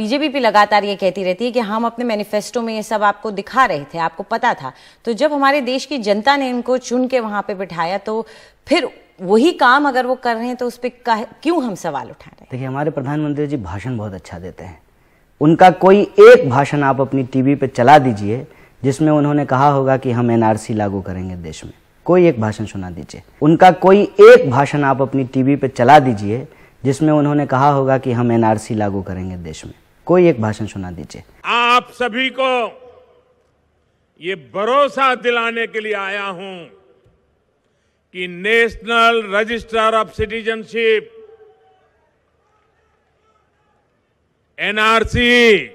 BJP भी लगातार ये कहती रहती है कि हम अपने मैनिफेस्टो में ये सब आपको दिखा रहे थे, आपको पता था। तो जब हमारे देश की जनता ने इनको चुन के वहाँ पे बिठाया तो फिर वही काम अगर वो कर रहे हैं तो उस पर क्यों हम सवाल उठा रहे हैं? देखिए, हमारे प्रधानमंत्री जी भाषण बहुत अच्छा देते हैं। उनका कोई एक भाषण आप अपनी टीवी पे चला दीजिए, जिसमें उन्होंने कहा होगा कि हम एनआरसी लागू करेंगे देश में। कोई एक भाषण सुना दीजिए। उनका कोई एक भाषण आप अपनी टीवी पे चला दीजिए, जिसमें उन्होंने कहा होगा कि हम एनआरसी लागू करेंगे देश में। कोई एक भाषण सुना दीजिए। आप सभी को ये भरोसा दिलाने के लिए आया हूँ कि national register of citizenship, NRC,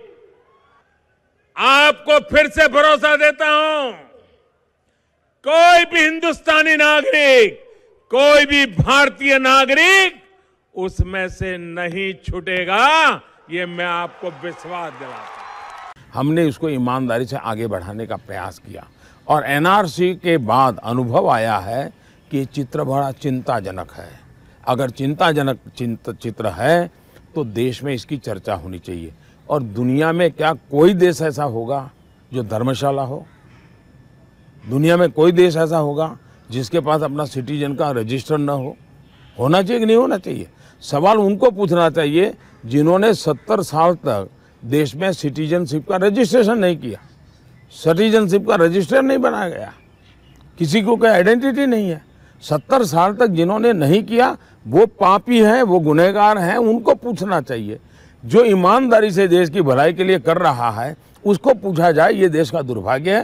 आपको फिर से भरोसा देता हूँ, कोई भी हिंदुस्तानी नागरिक, कोई भी भारतीय नागरिक उसमें से नहीं छूटेगा। ये मैं आपको विश्वास दिलाता हमने उसको ईमानदारी से आगे बढ़ाने का प्रयास किया और एनआरसी के बाद अनुभव आया है कि चित्र बड़ा चिंताजनक है। अगर चिंताजनक चिंत चित्र है तो देश में इसकी चर्चा होनी चाहिए। और दुनिया में क्या कोई देश ऐसा होगा जो धर्मशाला हो? दुनिया में कोई देश ऐसा होगा जिसके पास अपना सिटीजन का रजिस्टर न हो? होना चाहिए कि नहीं होना चाहिए? सवाल उनको पूछना चाहिए जिन्होंने सत्तर साल तक देश में सिटीजनशिप का रजिस्ट्रेशन नहीं किया। सिटीजनशिप का रजिस्टर नहीं बनाया गया। किसी को कोई आइडेंटिटी नहीं है। सत्तर साल तक जिन्होंने नहीं किया, वो पापी हैं, वो गुनहगार हैं, उनको पूछना चाहिए। जो ईमानदारी से देश की भलाई के लिए कर रहा है, उसको पूछा जाए, ये देश का दुर्भाग्य है।